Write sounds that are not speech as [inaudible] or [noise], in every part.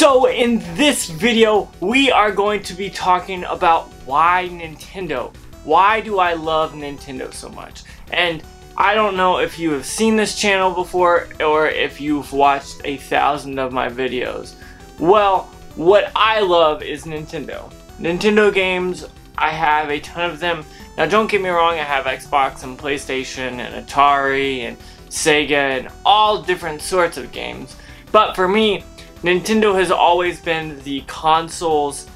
So in this video, we are going to be talking about why Nintendo. Why do I love Nintendo so much? And I don't know if you have seen this channel before or if you've watched a thousand of my videos. Well, what I love is Nintendo. Nintendo games, I have a ton of them. Now don't get me wrong, I have Xbox and PlayStation and Atari and Sega and all different sorts of games. But for me, Nintendo has always been the consoles,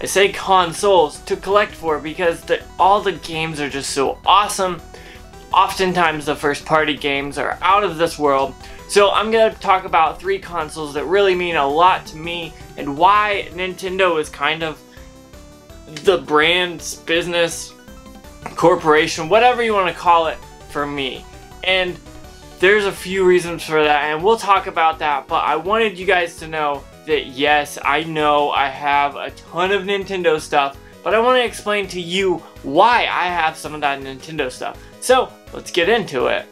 I say consoles, to collect for because the, all the games are just so awesome. Oftentimes the first party games are out of this world. So I'm going to talk about three consoles that really mean a lot to me and why Nintendo is kind of the brand's business, corporation, whatever you want to call it for me. And there's a few reasons for that, and we'll talk about that, but I wanted you guys to know that yes, I know I have a ton of Nintendo stuff, but I want to explain to you why I have some of that Nintendo stuff. So, let's get into it.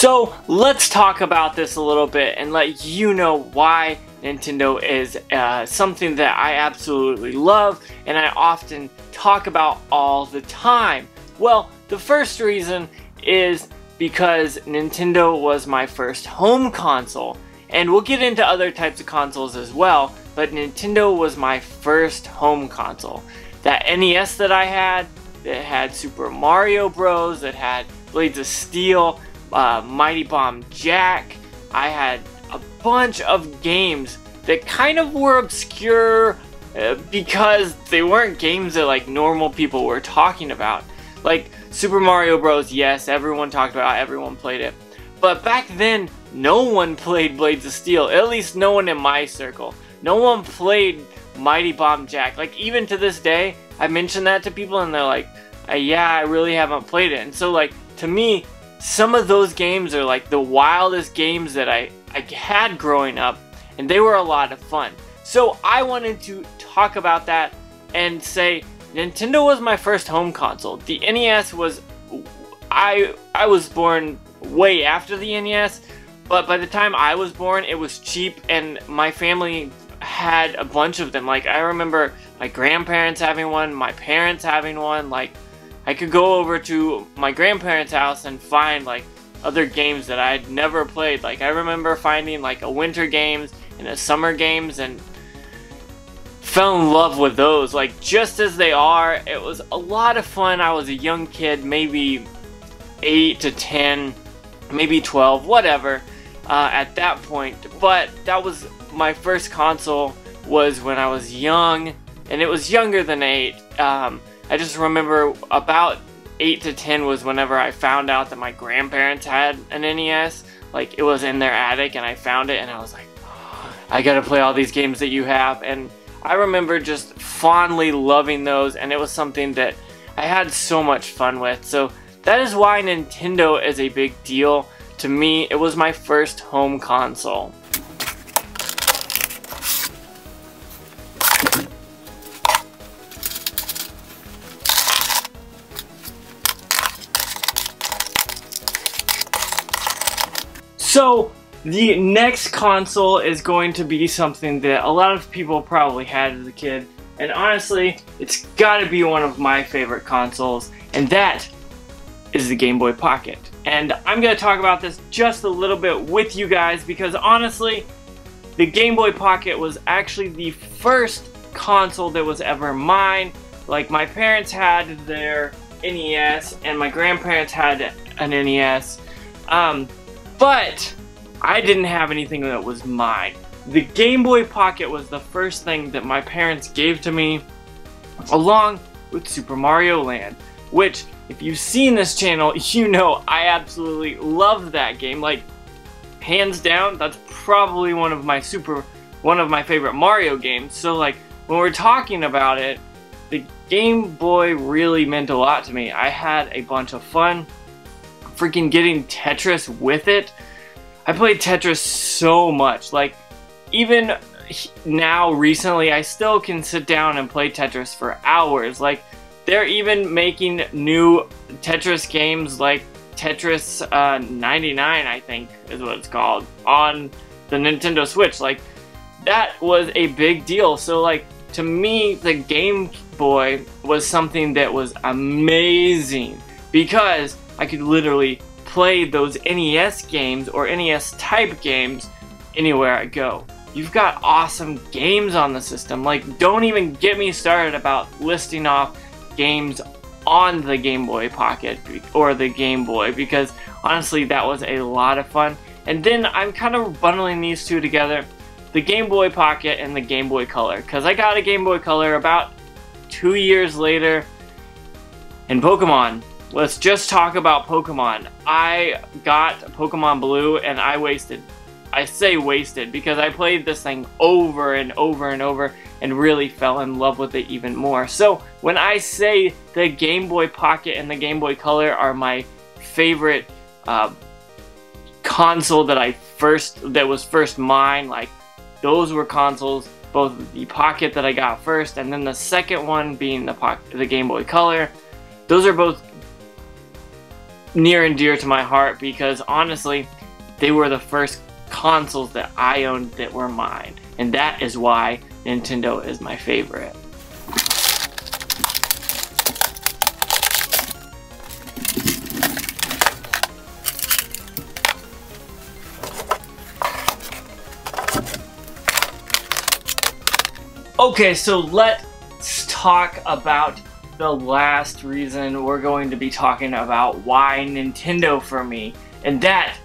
So let's talk about this a little bit and let you know why Nintendo is uh, something that I absolutely love and I often talk about all the time. Well, the first reason is because Nintendo was my first home console. And we'll get into other types of consoles as well, but Nintendo was my first home console. That NES that I had, that had Super Mario Bros, that had Blades of Steel, uh, Mighty Bomb Jack. I had a bunch of games that kind of were obscure uh, because they weren't games that like normal people were talking about. Like Super Mario Bros. Yes, everyone talked about, it, everyone played it. But back then, no one [laughs] played Blades of Steel. At least no one in my circle. No one played Mighty Bomb Jack. Like even to this day, I mention that to people and they're like, uh, "Yeah, I really haven't played it." And so like to me, some of those games are like the wildest games that I, I had growing up, and they were a lot of fun. So I wanted to talk about that and say Nintendo was my first home console. The NES was I I was born way after the NES, but by the time I was born, it was cheap, and my family had a bunch of them. Like I remember my grandparents having one, my parents having one, like I could go over to my grandparents' house and find like other games that I'd never played. Like I remember finding like a winter games and a summer games and fell in love with those like just as they are. It was a lot of fun. I was a young kid, maybe 8 to 10, maybe 12, whatever uh, at that point. But that was my first console was when I was young and it was younger than 8. Um, I just remember about 8 to 10 was whenever I found out that my grandparents had an NES. Like, it was in their attic, and I found it, and I was like, I gotta play all these games that you have. And I remember just fondly loving those, and it was something that I had so much fun with. So, that is why Nintendo is a big deal. To me, it was my first home console. So, the next console is going to be something that a lot of people probably had as a kid. And honestly, it's gotta be one of my favorite consoles, and that is the Game Boy Pocket. And I'm gonna talk about this just a little bit with you guys because honestly, the Game Boy Pocket was actually the first console that was ever mine. Like my parents had their NES and my grandparents had an NES. Um, but I didn't have anything that was mine. The Game Boy Pocket was the first thing that my parents gave to me along with Super Mario Land, which if you've seen this channel, [laughs] you know I absolutely love that game. Like, hands down, that's probably one of my super, one of my favorite Mario games. So like, when we're talking about it, the Game Boy really meant a lot to me. I had a bunch of fun freaking getting Tetris with it. I played Tetris so much. Like, even now recently I still can sit down and play Tetris for hours. Like they're even making new Tetris games like Tetris uh, 99 I think is what it's called on the Nintendo Switch. Like that was a big deal. So like to me the Game Boy was something that was amazing because I could literally play those NES games or NES type games anywhere I go. You've got awesome games on the system. Like, don't even get me started about listing off games on the Game Boy Pocket or the Game Boy because honestly, that was a lot of fun. And then I'm kind of bundling these two together the Game Boy Pocket and the Game Boy Color because I got a Game Boy Color about two years later. And Pokemon, let's just talk about Pokemon. I got Pokemon Blue and I wasted I say wasted because I played this thing over and over and over and really fell in love with it even more. So when I say the Game Boy Pocket and the Game Boy Color are my favorite uh, console that I first, that was first mine, like those were consoles, both the Pocket that I got first and then the second one being the, the Game Boy Color. Those are both near and dear to my heart because honestly, they were the first consoles that I owned that were mine. And that is why Nintendo is my favorite. Okay, so let's talk about the last reason we're going to be talking about why Nintendo for me. And that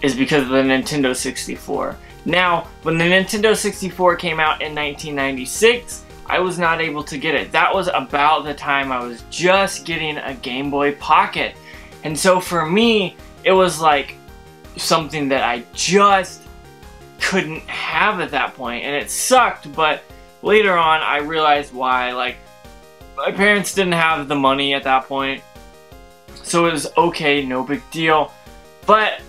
is because of the Nintendo 64. Now, when the Nintendo 64 came out in 1996, I was not able to get it. That was about the time I was just getting a Game Boy Pocket. And so for me, it was like something that I just couldn't have at that point. And it sucked, but later on I realized why. Like, my parents didn't have the money at that point. So it was okay, no big deal. But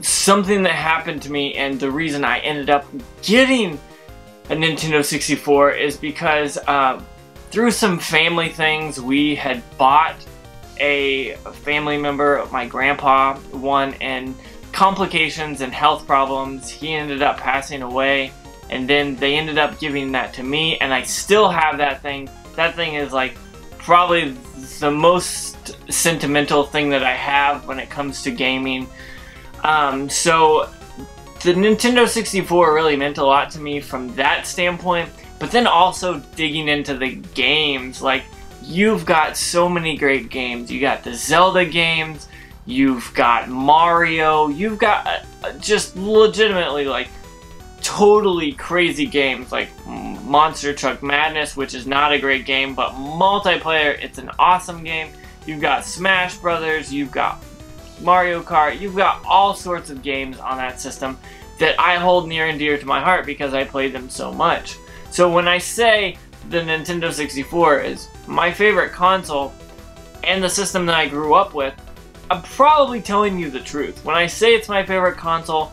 something that happened to me and the reason I ended up getting a Nintendo 64 is because uh, through some family things we had bought a family member, my grandpa, one and complications and health problems. He ended up passing away and then they ended up giving that to me and I still have that thing. That thing is like probably the most sentimental thing that I have when it comes to gaming. Um, so the Nintendo 64 really meant a lot to me from that standpoint, but then also digging into the games, like you've got so many great games. You got the Zelda games, you've got Mario, you've got uh, just legitimately like totally crazy games like Monster Truck Madness, which is not a great game, but multiplayer, it's an awesome game. You've got Smash Brothers, you've got Mario Kart, you've got all sorts of games on that system that I hold near and dear to my heart because I played them so much. So when I say the Nintendo 64 is my favorite console and the system that I grew up with, I'm probably telling you the truth. When I say it's my favorite console,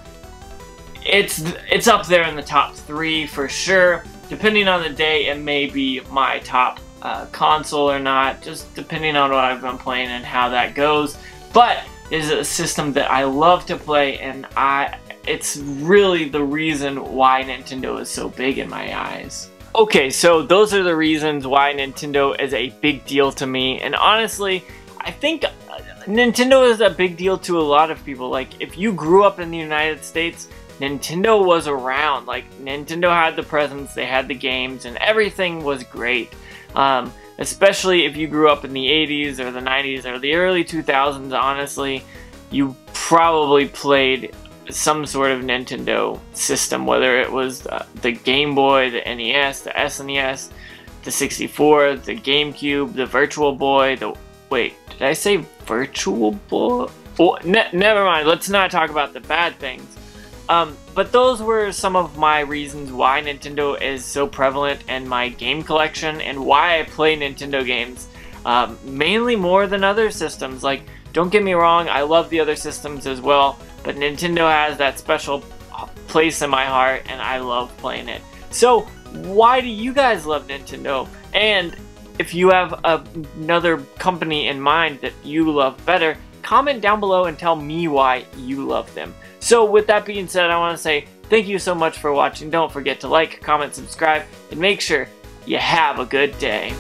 it's it's up there in the top three for sure. Depending on the day, it may be my top uh, console or not, just depending on what I've been playing and how that goes. But is a system that I love to play and I it's really the reason why Nintendo is so big in my eyes. Okay, so those are the reasons why Nintendo is a big deal to me and honestly, I think uh, Nintendo is a big deal to a lot of people. Like, if you grew up in the United States, Nintendo was around. Like, Nintendo had the presence, they had the games, and everything was great. Um, especially if you grew up in the 80s or the 90s or the early 2000s, honestly, you probably played some sort of Nintendo system, whether it was uh, the Game Boy, the NES, the SNES, the 64, the GameCube, the Virtual Boy, the... Wait, did I say Virtual Boy? Oh, ne never mind, let's not talk about the bad things. Um, but those were some of my reasons why Nintendo is so prevalent in my game collection and why I play Nintendo games. Um, mainly more than other systems. Like, don't get me wrong, I love the other systems as well, but Nintendo has that special place in my heart and I love playing it. So why do you guys love Nintendo? And if you have a, another company in mind that you love better, comment down below and tell me why you love them. So with that being said, I want to say thank you so much for watching. Don't forget to like, comment, subscribe, and make sure you have a good day.